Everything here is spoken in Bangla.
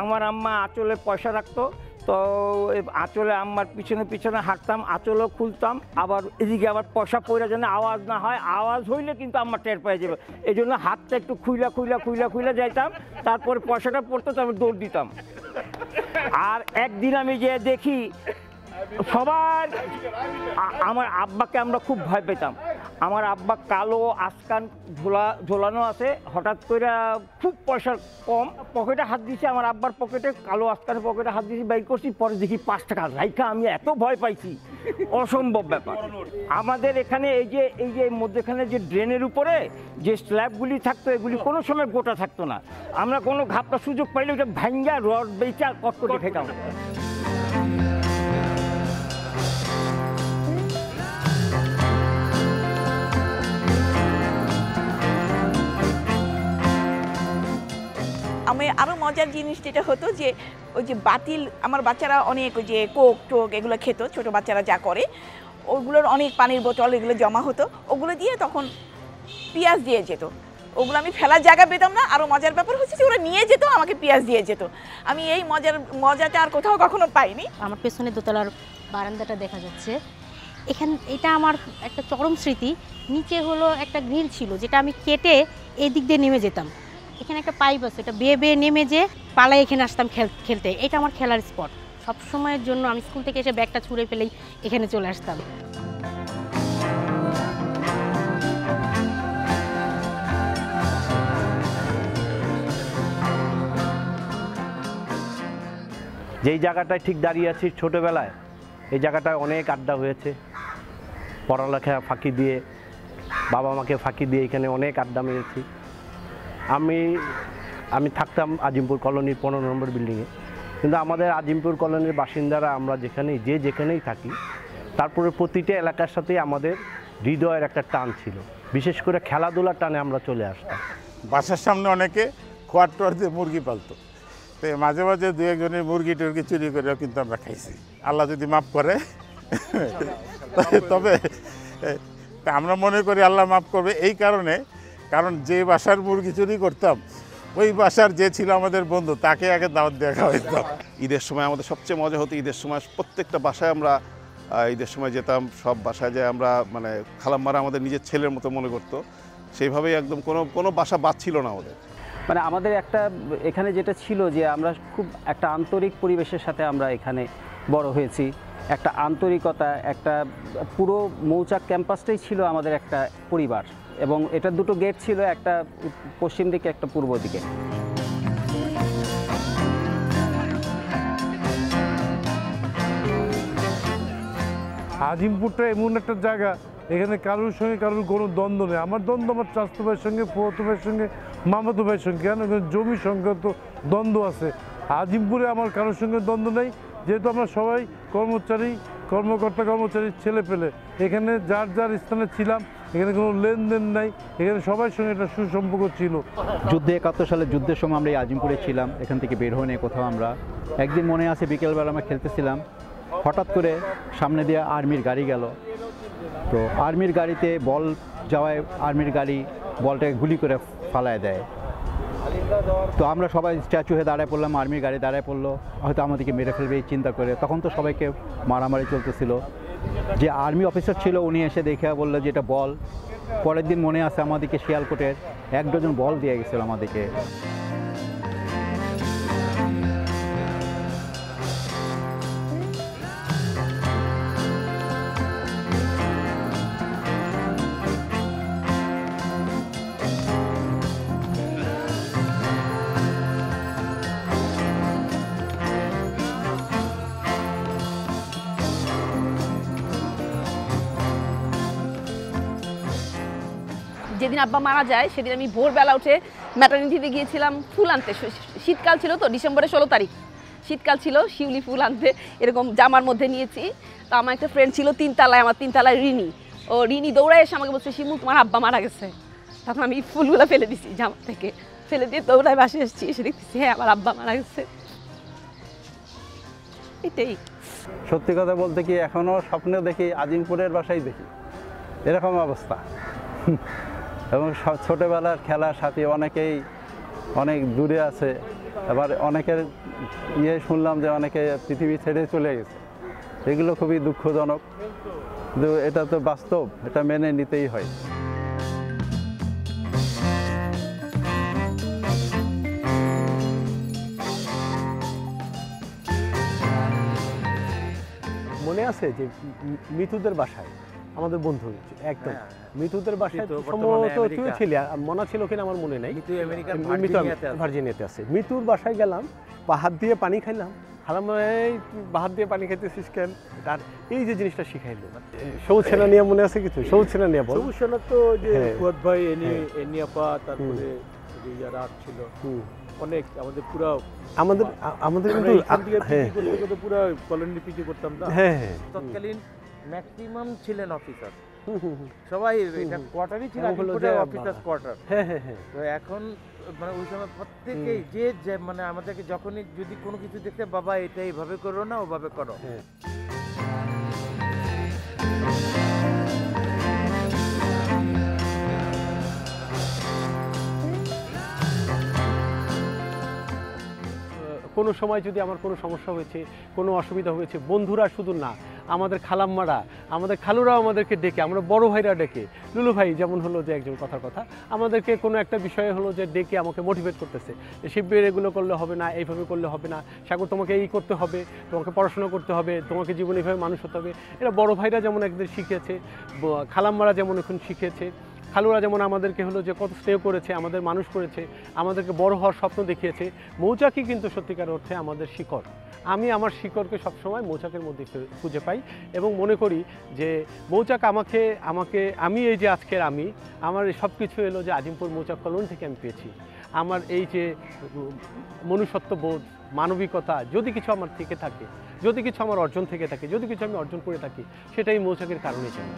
আমার আম্মা আঁচলে পয়সা রাখতো, তো আঁচলে আম্মার পিছনে পিছনে হাঁটতাম, আঁচলও খুলতাম, আবার এদিকে আবার পয়সা পড়ে যেন আওয়াজ না হয়, আওয়াজ হইলে কিন্তু আম্মা টের পেয়ে যাবে। এই জন্য হাতটা একটু খুইলা খুইলা খুইলা খুইলা যাইতাম, তারপরে পয়সাটা পড়তো, তারপর দৌড় দিতাম। আর একদিন আমি যে দেখি, সবার আমার আব্বাকে আমরা খুব ভয় পেতাম। আমার আব্বা কালো আসকান ঝোলা ঝোলানো আছে হঠাৎ করে খুব পয়সা কম পকেটে হাত দিয়েছে আমার আব্বার পকেটে কালো আসকানের পকেটে হাত দিয়েছি বাইক করছি পরে দেখি পাঁচ টাকা। রাইখা আমি এত ভয় পাইছি। অসম্ভব ব্যাপার। আমাদের এখানে এই যে এই যে মধ্যেখানে যে ড্রেনের উপরে যে স্ল্যাবগুলি থাকতো এগুলি কোনো সময় গোটা থাকতো না। আমরা কোনো ঘাপটা সুযোগ পাইলে ওটা ভাঙ্গা রড বেচা কট করে খেতাম আমি আরও মজার জিনিস যেটা হতো যে, ওই যে বাতিল, আমার বাচ্চারা অনেক ওই যে কোক টোক এগুলো খেত, ছোট বাচ্চারা যা করে। ওগুলোর অনেক পানির বোতল এগুলো জমা হতো। ওগুলো দিয়ে তখন পেঁয়াজ দিয়ে যেত। ওগুলো আমি ফেলার জায়গা পেতাম না। আরও মজার ব্যাপার হচ্ছে যে ওরা নিয়ে যেত, আমাকে পেঁয়াজ দিয়ে যেত। আমি এই মজার, মজাটা আর কোথাও কখনো পাইনি। আমার পেছনে দোতলার বারান্দাটা দেখা যাচ্ছে। এখান, এটা আমার একটা চরম স্মৃতি। নিচে হলো একটা গ্রিল ছিল, যেটা আমি কেটে এই দিক দিয়ে নেমে যেতাম। এখানে একটা পাইপ আছে এটা বেয়ে বেয়ে নেমে যে পালাই এখানে আসতাম খেল খেলতে। এটা আমার খেলার স্পট। সব সময়ের জন্য আমি স্কুল থেকে এসে ব্যাগটা ছুঁড়ে ফেলেই এখানে চলে আসতাম। যেই জায়গাটায় ঠিক দাঁড়িয়ে আছি ছোটোবেলায়, এই জায়গাটায় অনেক আড্ডা হয়েছে। পড়ালেখা ফাঁকি দিয়ে বাবা মাকে ফাঁকি দিয়ে এখানে অনেক আড্ডা মেরেছি। আমি আমি থাকতাম আজিমপুর কলোনির পনেরো নম্বর বিল্ডিংয়ে কিন্তু আমাদের আজিমপুর কলোনির বাসিন্দারা আমরা যেখানেই যে যেখানেই থাকি তারপরে প্রতিটা এলাকার সাথেই আমাদের হৃদয়ের একটা টান ছিল। বিশেষ করে খেলাধুলার টানে আমরা চলে আসতাম। বাসার সামনে অনেকে খোয়ার টোয়ার দিয়ে মুরগি পালতো। তো মাঝে মাঝে দু একজনের মুরগি টুরগি চুরি করেও কিন্তু আমরা খাইছি। আল্লাহ যদি মাফ করে। তবে আমরা মনে করি আল্লাহ মাফ করবে। এই কারণে কারণ যে বাসার মুরগি চুরি করতাম ওই বাসার যে ছিল আমাদের বন্ধু তাকে আগে দাওয়াত দেখা হইতো। ঈদের সময় আমাদের সবচেয়ে মজা হতো ঈদের সময় প্রত্যেকটা বাসায় আমরা ঈদের সময় যেতাম সব বাসায় যে আমরা মানে খালাম্মারা আমাদের নিজের ছেলের মতো মনে করতো। সেইভাবেই একদম কোনো কোনো বাসা বাদ ছিল না আমাদের। মানে আমাদের একটা এখানে যেটা ছিল যে আমরা খুব একটা আন্তরিক পরিবেশের সাথে আমরা এখানে বড় হয়েছি। একটা আন্তরিকতা একটা পুরো মৌচাক ক্যাম্পাসটাই ছিল আমাদের একটা পরিবার। এবং এটা দুটো গেট ছিল, একটা পশ্চিম দিকে, একটা পূর্ব দিকে। আজিমপুরটা এমন একটা জায়গা, এখানে কারোর সঙ্গে কারোর কোনো দ্বন্দ্ব নেই। আমার দ্বন্দ্ব আমার চাস্তো ভাইয়ের সঙ্গে, ফুয়াতো ভাইয়ের সঙ্গে, মামাতো ভাইয়ের সঙ্গে, কেন? জমি সংক্রান্ত দ্বন্দ্ব আছে। আজিমপুরে আমার কারোর সঙ্গে দ্বন্দ্ব নেই, যেহেতু আমরা সবাই কর্মচারী, কর্মকর্তা কর্মচারীর ছেলে পেলে। এখানে যার যার স্থানে ছিলাম এখানে কোনো লেনদেন নাই, এখানে সবার সঙ্গে একটা সুসম্পর্ক ছিল। যুদ্ধে একাত্তর সালে যুদ্ধের সময় আমরা এই আজিমপুরে ছিলাম, এখান থেকে বের হয়ে কোথাও আমরা। একদিন মনে আছে বিকেলবেলা আমরা খেলতেছিলাম, হঠাৎ করে সামনে দিয়ে আর্মির গাড়ি গেল। তো আর্মির গাড়িতে বল যাওয়ায় আর্মির গাড়ি বলটাকে গুলি করে ফালায় দেয়। তো আমরা সবাই স্ট্যাচু হয়ে দাঁড়ায় পড়লাম, আর্মির গাড়ি দাঁড়ায় পড়ল, হয়তো আমাদেরকে মেরে ফেলবে এই চিন্তা করে। তখন তো সবাইকে মারামারি চলতেছিল। যে আর্মি অফিসার ছিল, উনি এসে দেখে বলল যে এটা বল। পরের দিন মনে আছে আমাদেরকে শিয়ালকোটের এক ডজন বল দিয়ে গেছিল আমাদেরকে। যেদিন আব্বা মারা যায়, সেদিন আমি ভোরবেলা উঠে ম্যাটার্নিটিতে গিয়েছিলাম ফুল আনতে। শীতকাল ছিল তো, ডিসেম্বরের ষোলো তারিখ। শীতকাল ছিল, শিউলি ফুল আনতে, এরকম জামার মধ্যে নিয়েছি। তো আমার একটা ফ্রেন্ড ছিল তিনতলায়, আমার তিনতলায় রিনি। ও রিনি দৌড়ায় এসে আমাকে বলছে, শিমু, তোমার আব্বা মারা গেছে। তখন আমি ফুলগুলো ফেলে দিছি, জামা থেকে। ফেলে দিয়ে দৌড়ায় বাসে এসেছি, এসে দেখতেছি হ্যাঁ আমার আব্বা মারা গেছে। এটাই। সত্যি কথা বলতে কি এখনও স্বপ্নে দেখি, আজিমপুরের বাসায় দেখি। এরকম অবস্থা। এবং সব ছোটবেলার খেলার সাথে অনেকেই অনেক দূরে আছে। আবার অনেকের ইয়ে শুনলাম যে অনেকে পৃথিবী ছেড়ে চলে গেছে। এগুলো খুবই দুঃখজনক। কিন্তু এটা তো বাস্তব, এটা মেনে নিতেই হয়। মনে আছে যে মি- বাসায় আমাদের বন্ধু একদম। মিতুদের বাসায় সম্ভবত তুই আমেরিকা। ছিল মনে ছিল কিনা আমার মনে নেই। মিতু ভার্জিনিয়াতে আছে। মিতুর বাসায় গেলাম পাহাড় দিয়ে পানি খাইলাম। দিয়ে পানি খাইতেছিস কেন? তার এই যে জিনিসটা শিখাইলো। নিয়ে মনে আছে কিছু? নিয়ে বল। তো যে হ্যাঁ। ফুয়াদ ভাই এনি হ্যাঁ। এনিয়াপা তারপরে ছিল। অনেক আমাদের পুরো আমাদের আমাদের কিন্তু হ্যাঁ। পুরো কলোনি করতাম না? হ্যাঁ, হ্যাঁ। তৎকালীন ম্যাক্সিমাম ছিলেন অফিসার। সবাই এটা কোয়ার্টারই ছিল অফিসার কোয়ার্টার তো এখন মানে ওই সময় প্রত্যেকেই যে যে মানে আমাদেরকে যখনই যদি কোনো কিছু দেখতে বাবা এটা এইভাবে করো না ওভাবে করো। হ্যাঁ। কোনো সময় যদি আমার কোনো সমস্যা হয়েছে কোনো অসুবিধা হয়েছে বন্ধুরা শুধু না আমাদের খালাম্মারা, আমাদের খালুরাও আমাদেরকে ডেকে, আমরা বড় ভাইরা ডেকে। লুলু ভাই যেমন হলো যে একজন কথার কথা, আমাদেরকে কোনো একটা বিষয়ে হলো যে ডেকে আমাকে মোটিভেট করতেছে। শিববির এগুলো করলে হবে না, এইভাবে করলে হবে না, সাগর তোমাকে এই করতে হবে, তোমাকে পড়াশোনা করতে হবে, তোমাকে জীবনে এইভাবে মানুষ হতে হবে। এরা বড় ভাইরা যেমন একদিন শিখেছে খালাম্মারা যেমন এখন শিখেছে খালুরা যেমন আমাদেরকে হলো যে কত স্নেহ করেছে, আমাদের মানুষ করেছে, আমাদেরকে বড় হওয়ার স্বপ্ন দেখিয়েছে, মৌচাকই কিন্তু সত্যিকার অর্থে আমাদের শিকড়। আমি আমার শিকড়কে সবসময় মৌচাকের মধ্যে খুঁজে পাই এবং মনে করি যে মৌচাক আমাকে আমাকে, আমি এই যে আজকের আমি, আমার সব কিছু এলো যে আজিমপুর মৌচাক কলোনি থেকে আমি পেয়েছি। আমার এই যে মনুষ্যত্ব বোধ, মানবিকতা, যদি কিছু আমার থেকে থাকে, যদি কিছু আমার অর্জন থেকে থাকে, যদি কিছু আমি অর্জন করে থাকি, সেটাই মৌচাকের কারণে জানি